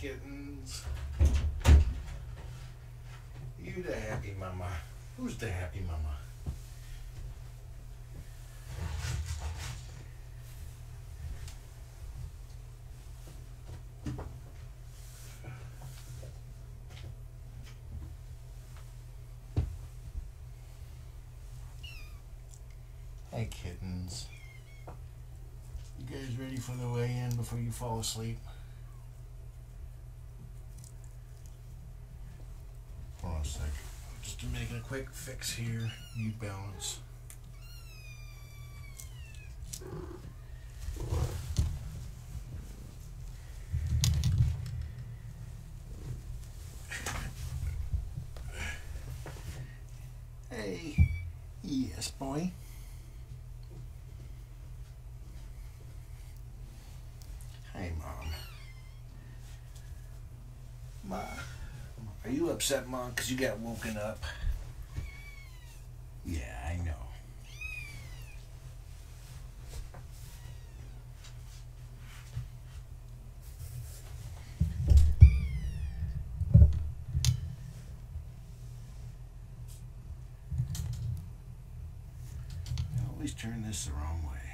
kittens. You the happy mama. Who's the happy mama? Hey kittens. You guys ready for the weigh in before you fall asleep? Hold on a sec. Just making a quick fix here. You balance. Hey. Yes, boy. Hey, Mom. Ma. Are you upset, Mom, because you got woken up? Yeah, I know. I always turn this the wrong way.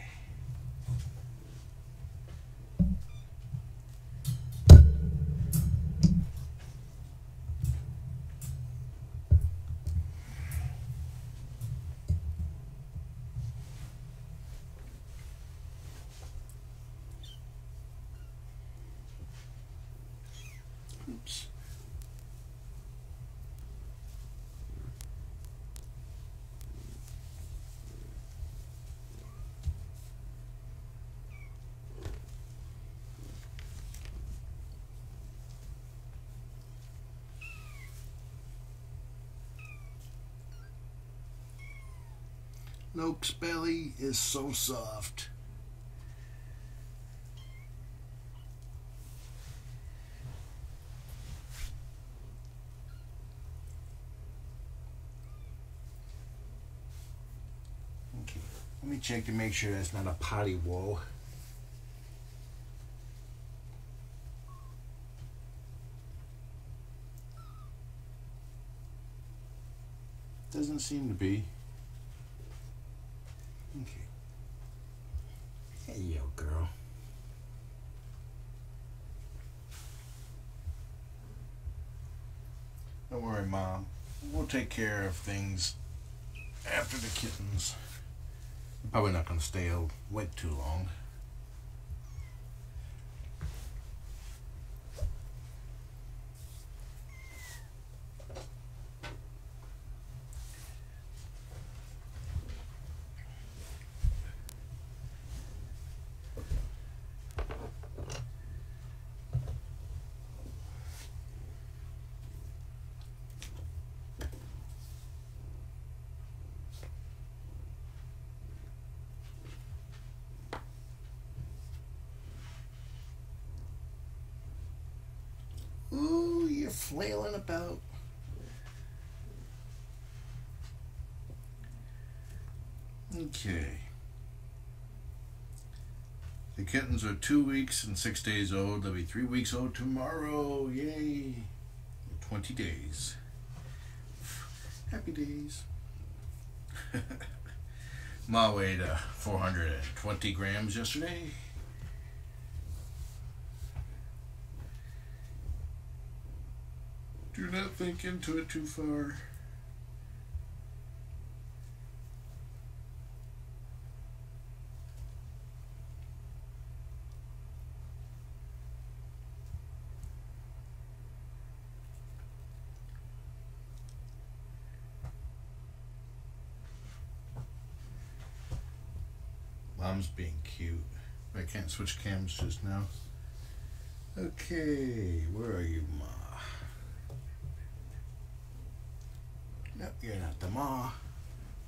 Lok's belly is so soft. Okay, let me check to make sure that's not a potty wall. Doesn't seem to be. Okay. Hey, yo, girl. Don't worry, Mom. We'll take care of things after the kittens. Probably not going to stay awake too long. Ooh, you're flailing about. Okay. The kittens are two weeks and six days old. They'll be three weeks old tomorrow. Yay. 20 days. Happy days. Maa weighed uh, 420 grams yesterday. Do not think into it too far. Mom's being cute. I can't switch cams just now. Okay, where are you, Maa? No, you're not the Maa.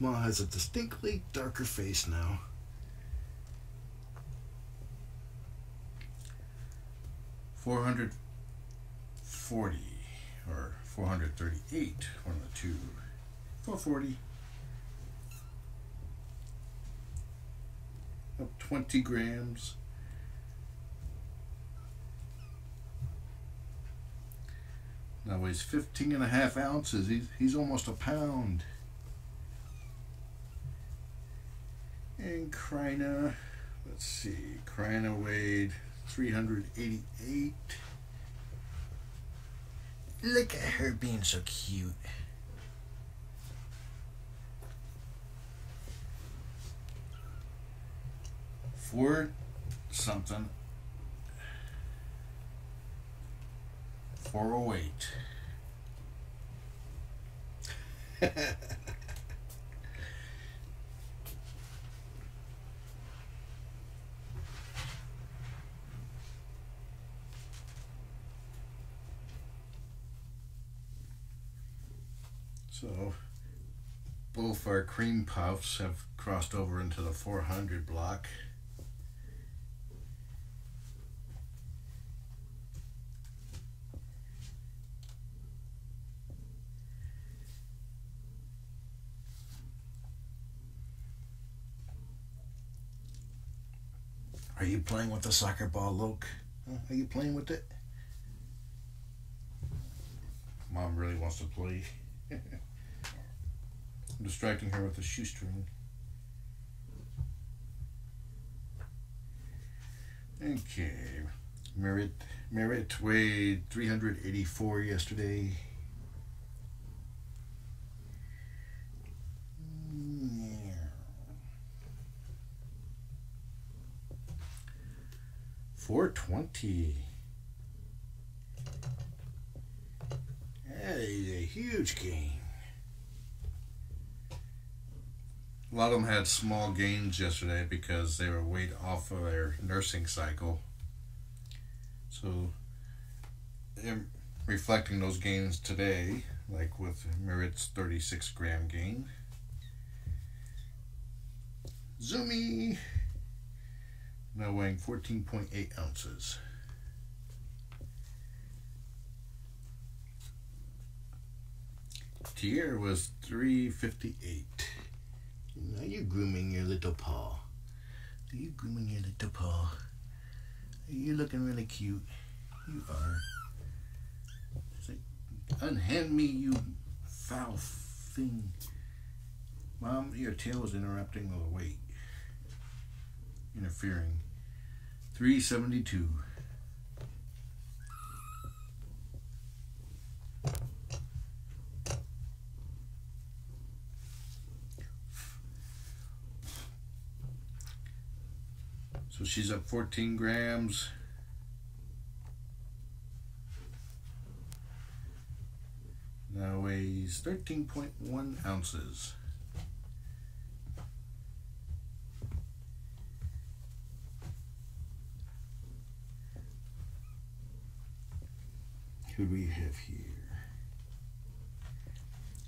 Maa has a distinctly darker face now. Four hundred forty or four hundred thirty-eight, one of the two. Four forty. Up twenty grams. Now weighs 15 and a half ounces. He's, he's almost a pound. And Krajina, let's see, Krajina weighed 388. Look at her being so cute. Four something. 408. So both our cream puffs have crossed over into the 400 block. Are you playing with the soccer ball, Lok? Are you playing with it? Mom really wants to play. I'm distracting her with a shoestring. Okay. Meret Meret weighed 384 yesterday. Four twenty. That is a huge gain. A lot of them had small gains yesterday because they were weight off of their nursing cycle. So, reflecting those gains today, like with Meret's 36 gram gain. Zumi now weighing 14.8 ounces. Terre was 358. Now you're grooming your little paw. Are you grooming your little paw? You're looking really cute. You are. Say, unhand me, you foul thing. Mom, your tail is interrupting the weight. Interfering. 372. So she's up 14 grams. Now weighs 13.1 ounces. Who do we have here?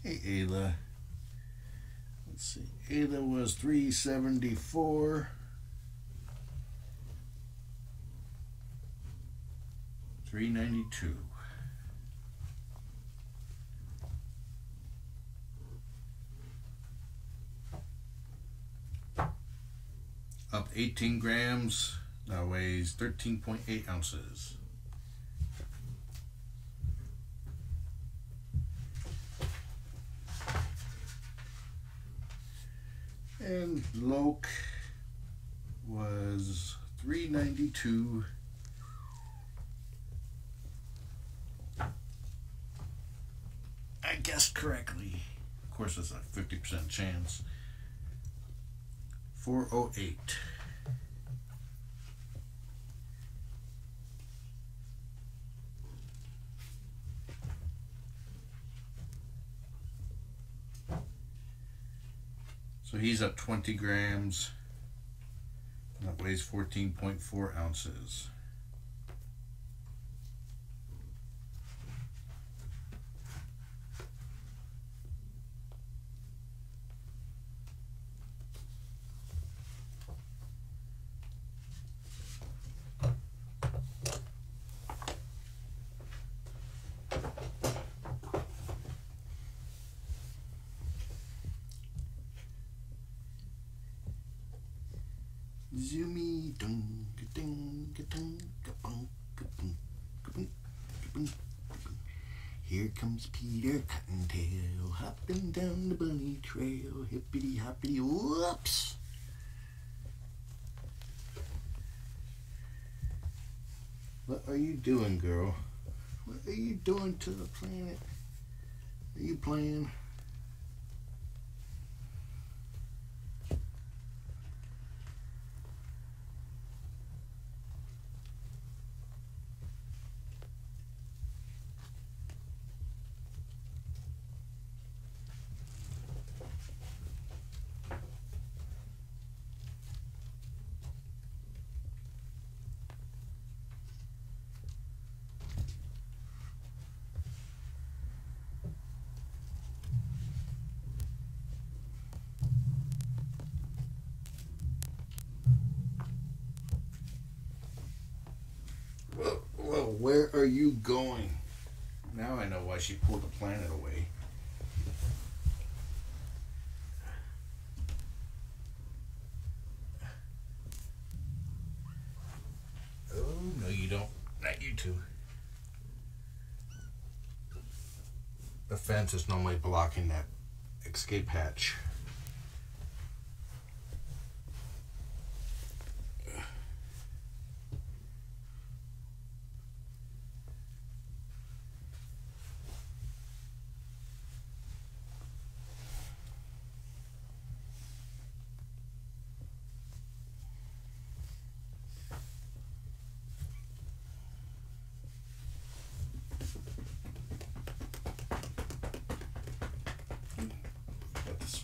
Hey, Ela. Let's see. Ela was 374. 392. Up 18 grams, now weighs 13.8 ounces. And Lok was 392. I guessed correctly. Of course, it's a 50% chance. 408. He's up 20 grams. That weighs 14.4 ounces. Zoomy dum ding ding ding Here comes Peter Cottontail, hopping down the trail, hippity hoppity whoops. What are you doing, girl? What are you doing to the planet? Are you playing? Whoa, whoa, where are you going? Now I know why she pulled the planet away. Oh, no, you don't. Not you two. The fence is normally blocking that escape hatch.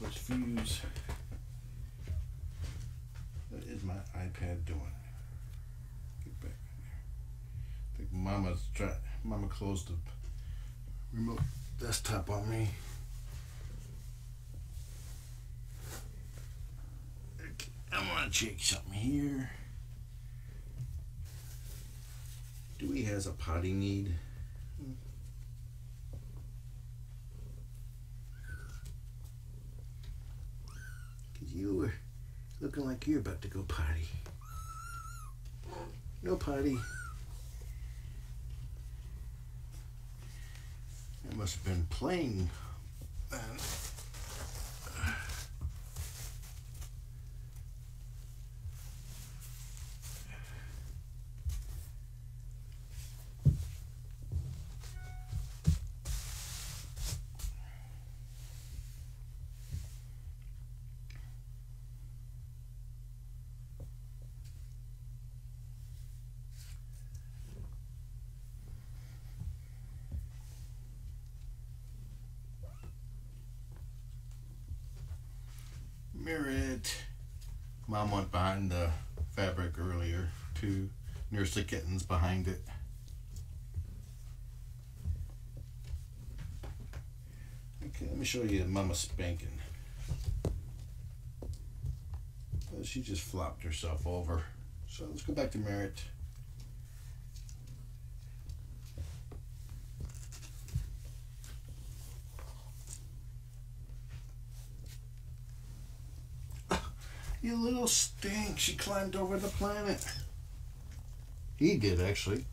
The fuse. What is my iPad doing? Get back in there. I think Mama's trying. Mama closed the remote desktop on me. Okay, I'm gonna check something here. Dewey has a potty need. Cause you were looking like you're about to go potty. No potty. I must have been playing. then. Mirror it. Mom went behind the fabric earlier to nurse the kittens behind it. Okay, let me show you Mama spanking. Uh, She just flopped herself over. So let's go back to Meret. You little stink. She climbed over the planet. He did, actually.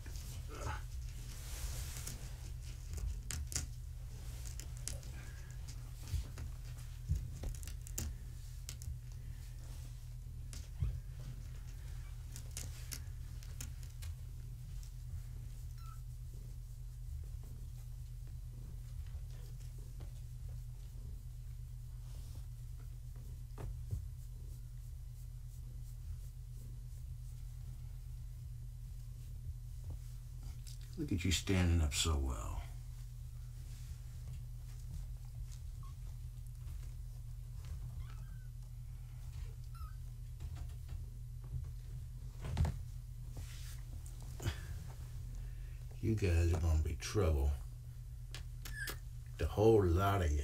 At you standing up so well. You guys are gonna be trouble. The whole lot of you.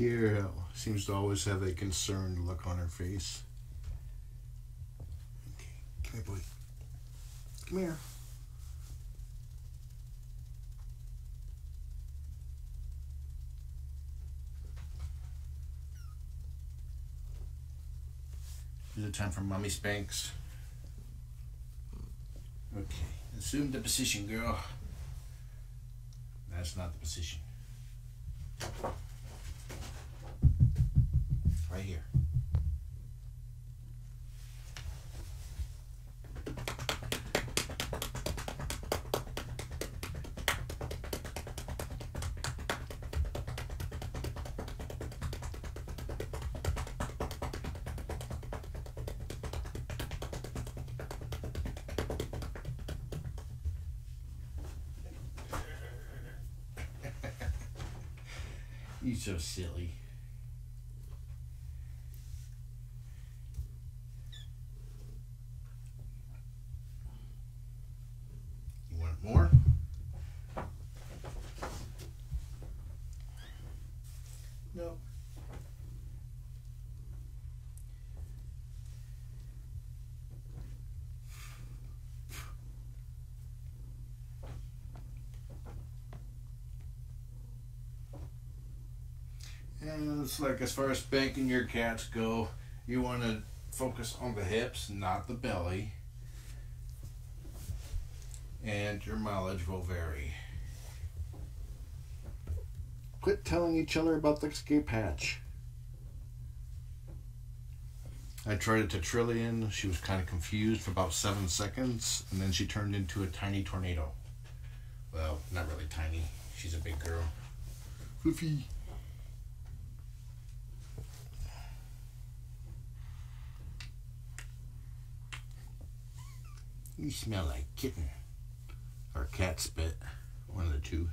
Terre seems to always have a concerned look on her face. Okay, come here, boy. Come here. Is it time for mommy spanks? Okay, assume the position, girl. That's not the position. Right here. You're so silly. You want more? No. Like as far as spanking your cats go, you want to focus on the hips, not the belly. And your mileage will vary. Quit telling each other about the escape hatch. I tried it to Trillian. She was kind of confused for about seven seconds, and then she turned into a tiny tornado. Well, not really tiny. She's a big girl. Fluffy. You smell like kitten. Or cat spit. One of the two.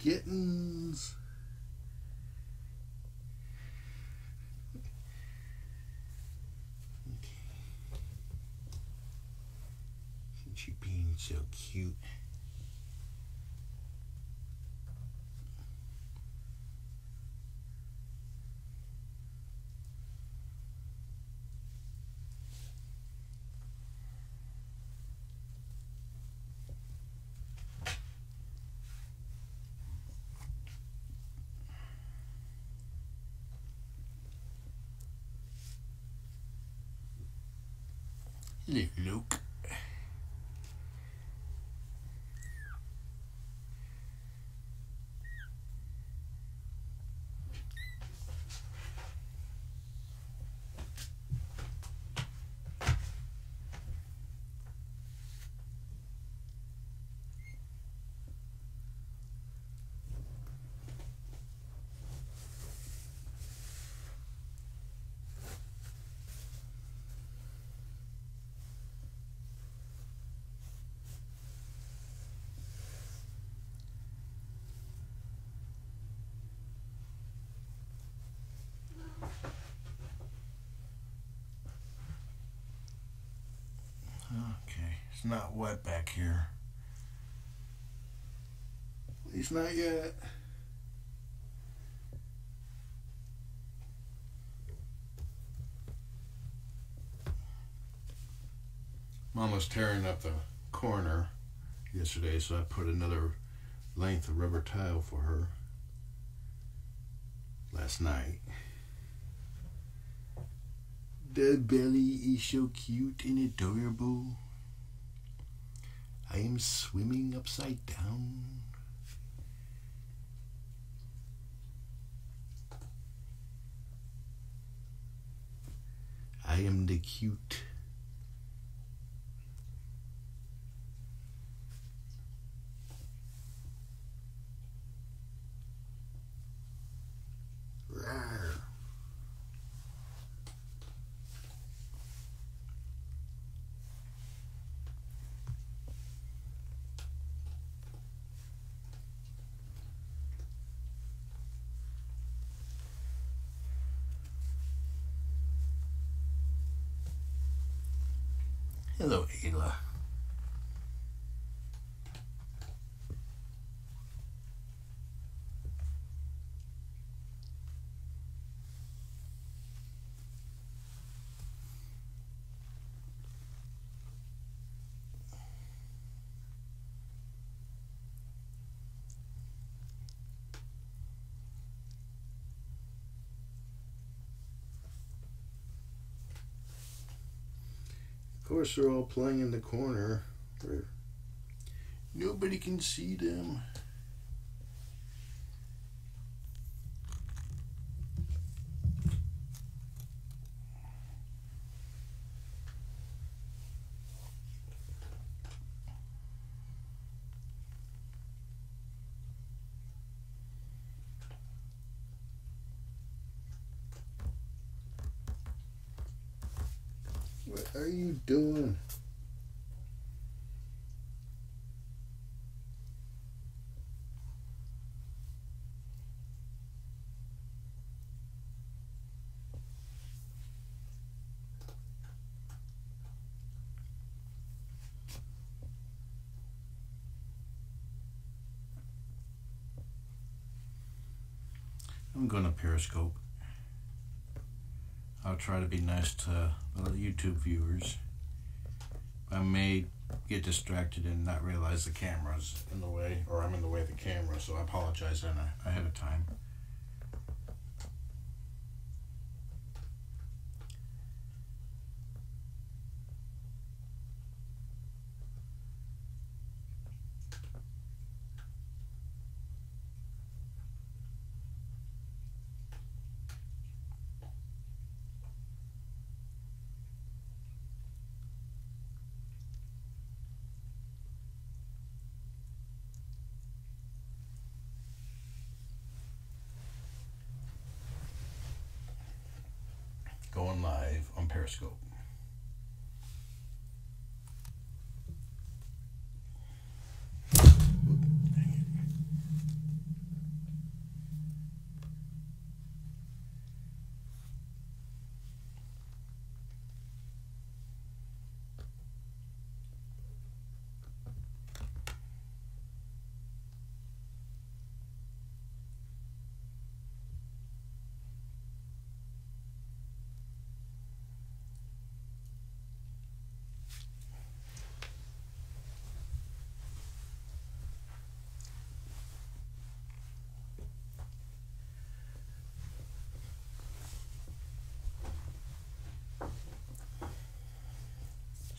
Kittens. Since you being so cute. Lok. Okay, it's not wet back here. At least not yet. Mom was tearing up the corner yesterday, so I put another length of rubber tile for her last night. The belly is so cute and adorable. I am swimming upside down. I am the cute. Rawr. Hello, Ela. Of course, they're all playing in the corner where nobody can see them. What are you doing? I'm going to Periscope. I'll try to be nice to the YouTube viewers. I may get distracted and not realize the camera's in the way, or I'm in the way of the camera, so I apologize in ahead of time. Going live on Periscope.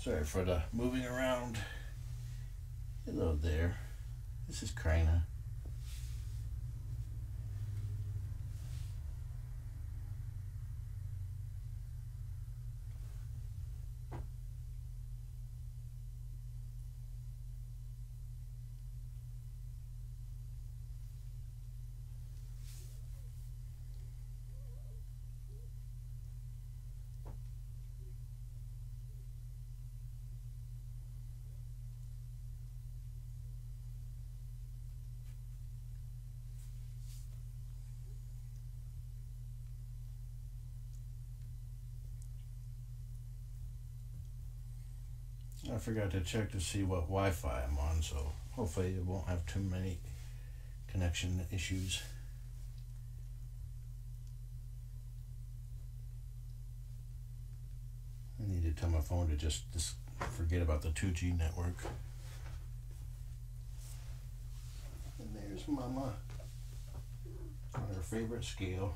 Sorry for the moving around. Hello there. This is Krajina. I forgot to check to see what Wi-Fi I'm on, so hopefully it won't have too many connection issues. I need to tell my phone to just, just forget about the 2G network. And there's Mama on her favorite scale.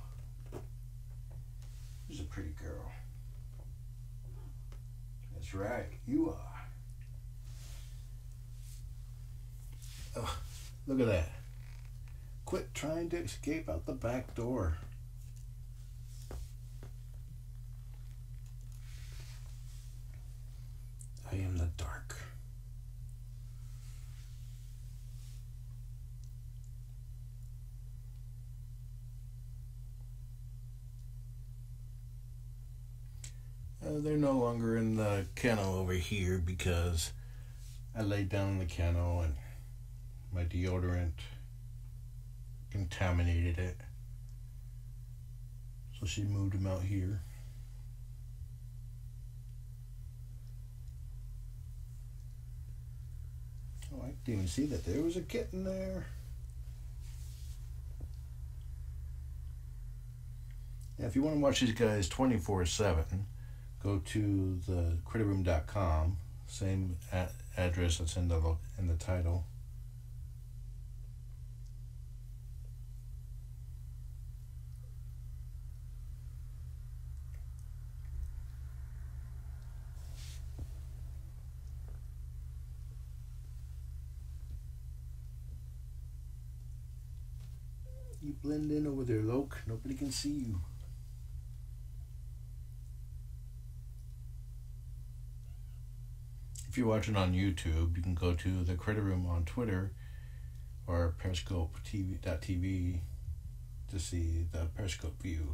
She's a pretty girl. That's right, you are. Oh, look at that. Quit trying to escape out the back door. I am the dark. Uh, they're no longer in the kennel over here because I laid down in the kennel and my deodorant contaminated it. So she moved him out here. Oh, I didn't even see that there was a kitten there. Now, if you want to watch these guys 24 7, go to the critterroom.com, same address that's in the, in the title. Blend in over there, Lok. Nobody can see you. If you're watching on YouTube, you can go to the Critter Room on Twitter or Periscope TV.tv to see the Periscope view.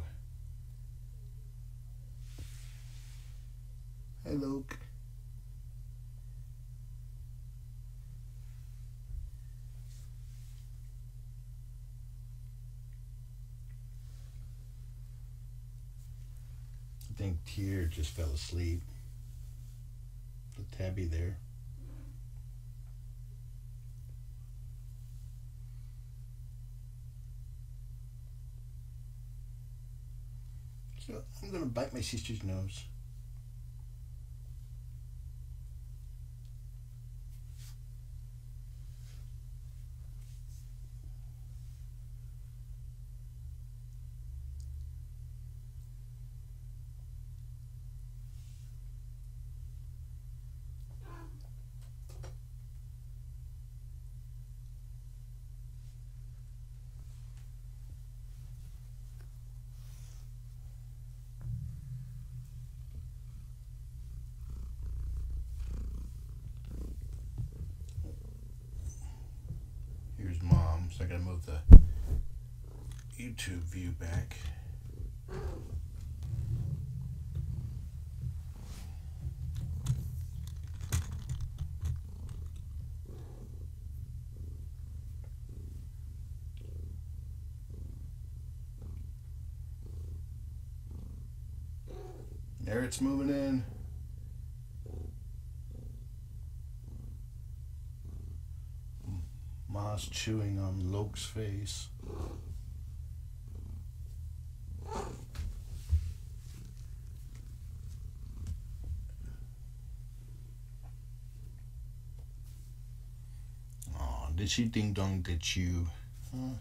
Hey, Lok. Think Terre just fell asleep. The tabby there. So I'm gonna bite my sister's nose. Here's mom, so I gotta move the View back. There it's moving in. Maa's chewing on Lok's face. Oh, did she ding dong did you? Huh?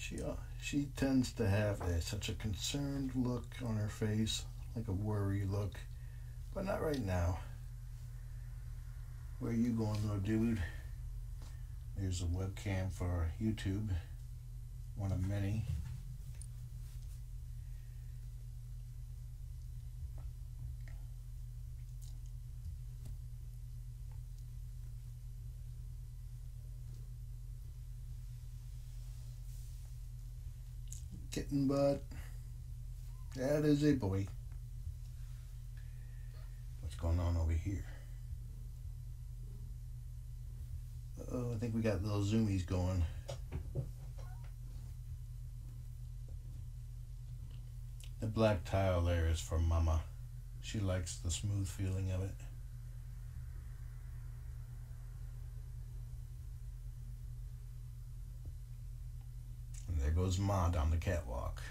She uh, she tends to have a, such a concerned look on her face, like a worry look, but not right now. Where are you going, little dude? There's a webcam for YouTube, one of many. Kitten butt. That is a boy. What's going on over here? Oh, I think we got little zoomies going. The black tile there is for Mama. She likes the smooth feeling of it. there goes Ma down the catwalk.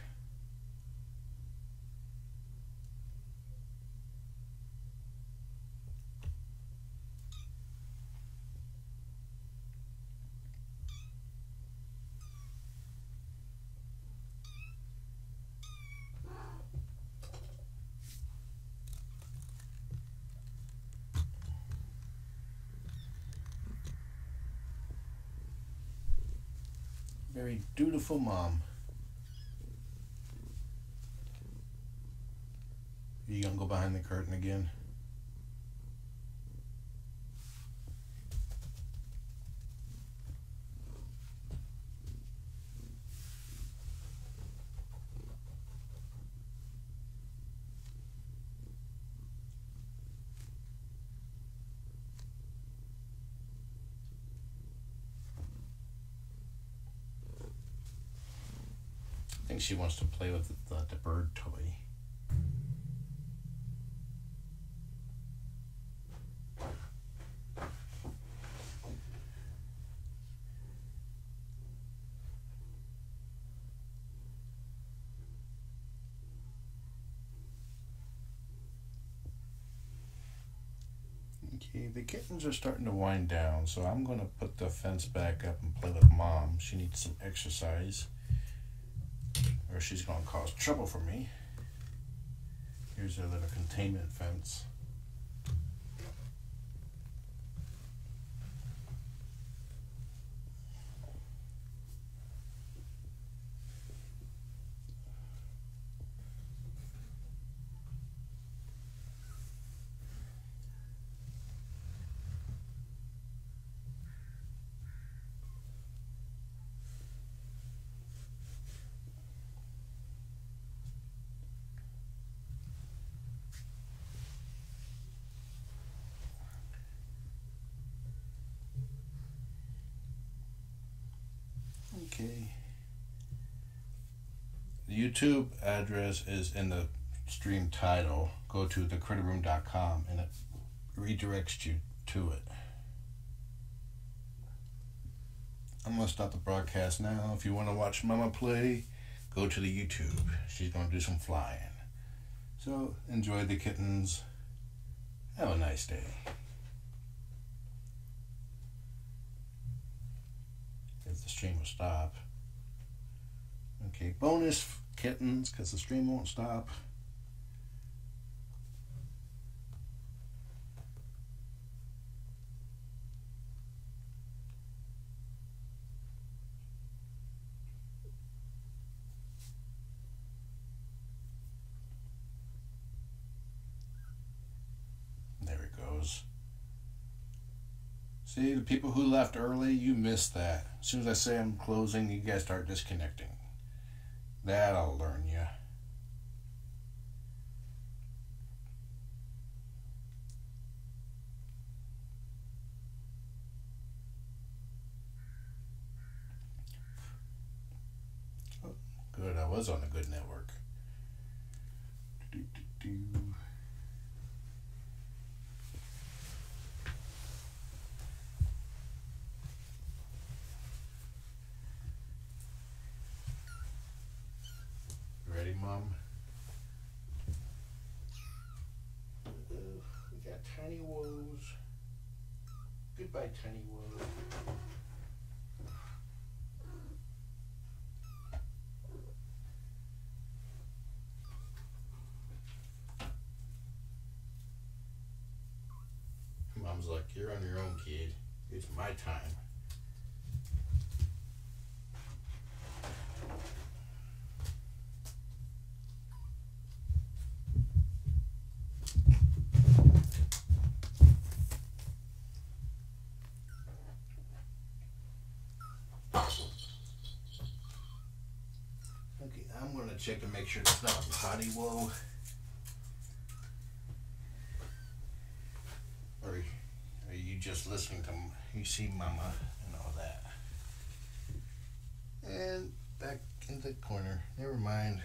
Very dutiful mom. Are you gonna go behind the curtain again? I think she wants to play with the, the bird toy. Okay, the kittens are starting to wind down, so I'm going to put the fence back up and play with mom. She needs some exercise or she's going to cause trouble for me. Here's a little containment fence. Okay. The YouTube address is in the stream title. Go to thecritterroom.com and it redirects you to it. I'm going to stop the broadcast now. If you want to watch Mama play, go to the YouTube. She's going to do some flying. So enjoy the kittens. Have a nice day. if the stream will stop. Okay, bonus kittens because the stream won't stop. There it goes. See, the people who left early, you missed that. As soon as I say I'm closing, you guys start disconnecting. That'll learn you. Oh, good, I was on a good network. Do-do-do. Ready, Mom? Uh, we got Tiny Woes. Goodbye, Tiny Woes. Mom's like, you're on your own, kid. It's my time. Okay, I'm gonna check to make sure it's not a potty woe. Or are you just listening to you see mama and all that? And back in the corner. Never mind.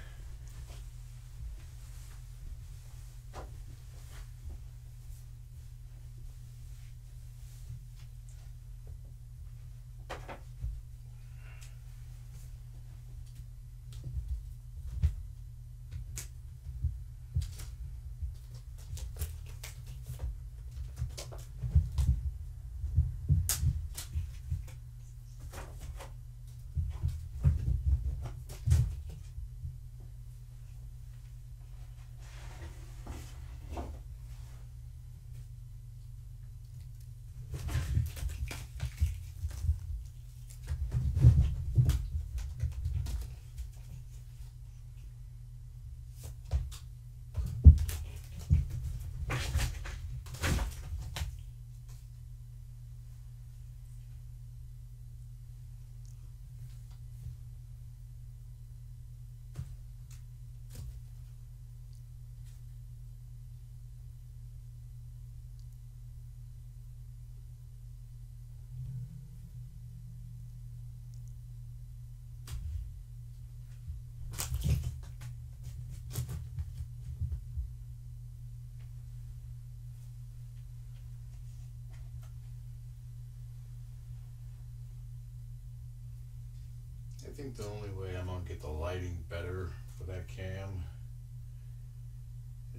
Think the only way I'm gonna get the lighting better for that cam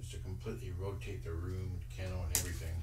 is to completely rotate the room, camo and everything.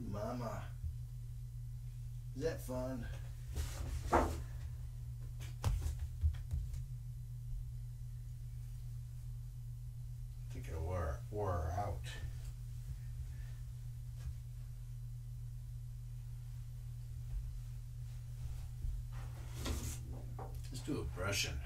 Good mama. Is that fun? I think it'll wear, wear her out. Let's do a brushing.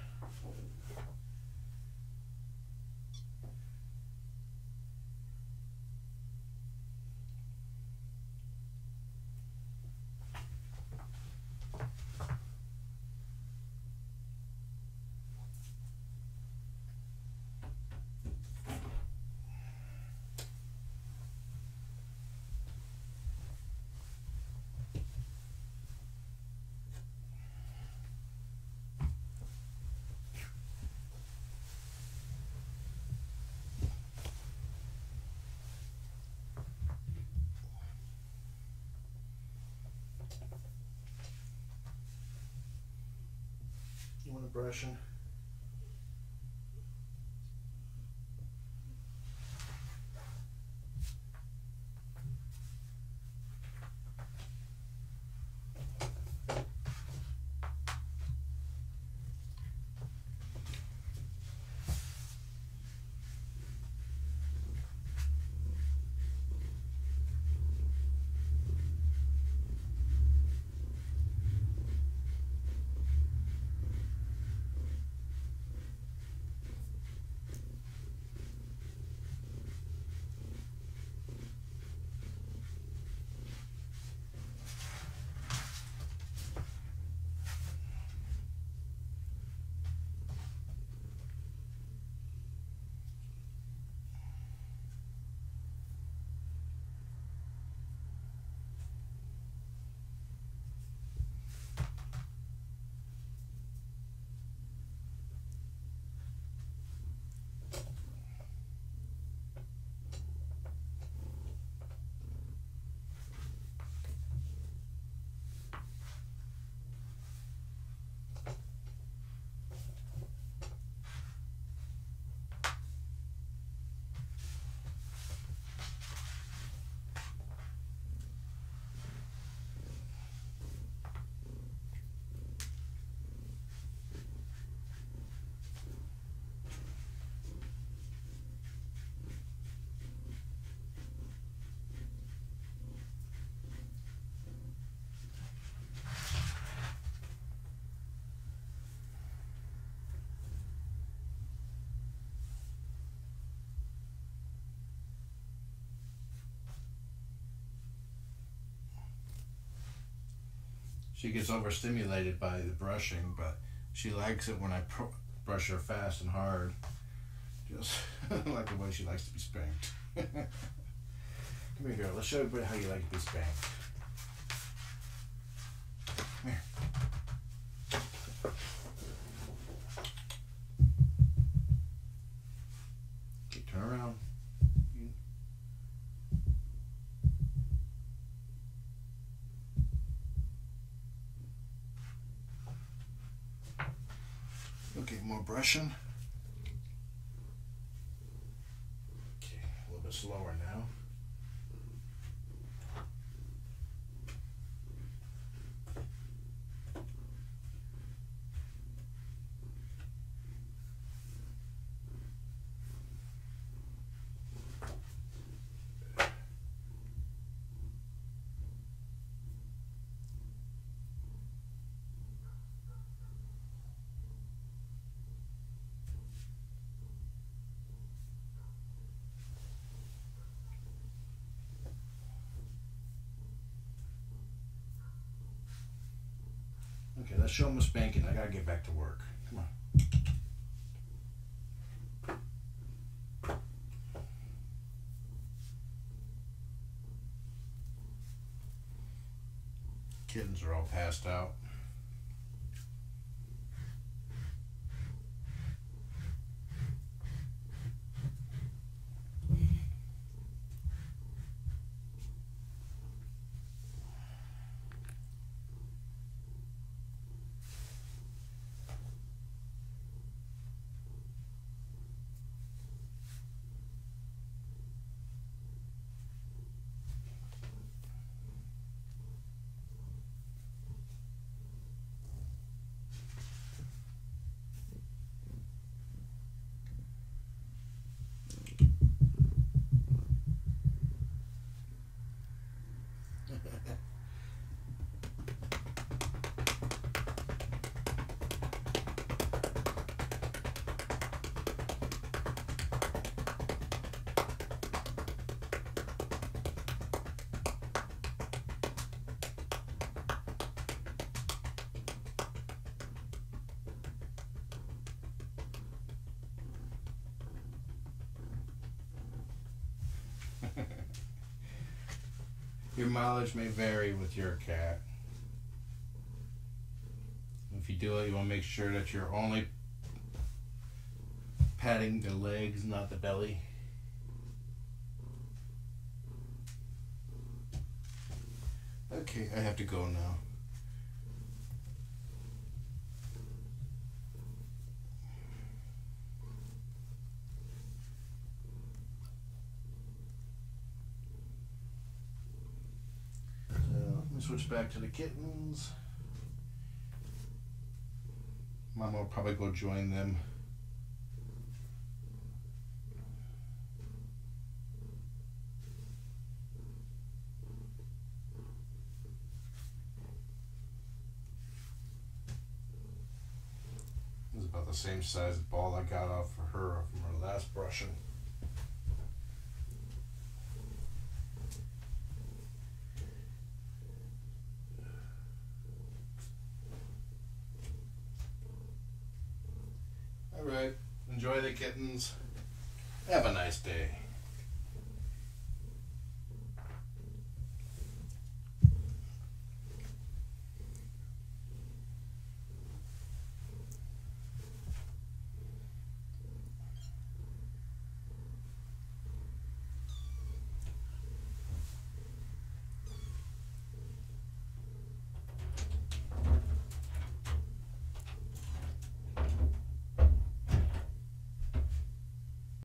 A brushing? She gets overstimulated by the brushing, but she likes it when I pr- brush her fast and hard. Just like the way she likes to be spanked. Come here, girl. Let's show everybody how you like to be spanked. Come here. Okay, turn around. Okay, more brushing. Okay, a little bit slower now. Okay, let's show him a spanking. I gotta get back to work. Come on. Kittens are all passed out. Your mileage may vary with your cat. If you do it, you want to make sure that you're only patting the legs, not the belly. Okay, I have to go now. So let me switch back to the kittens. Mama will probably go join them. It's about the same size ball I got off for her from her last brushing.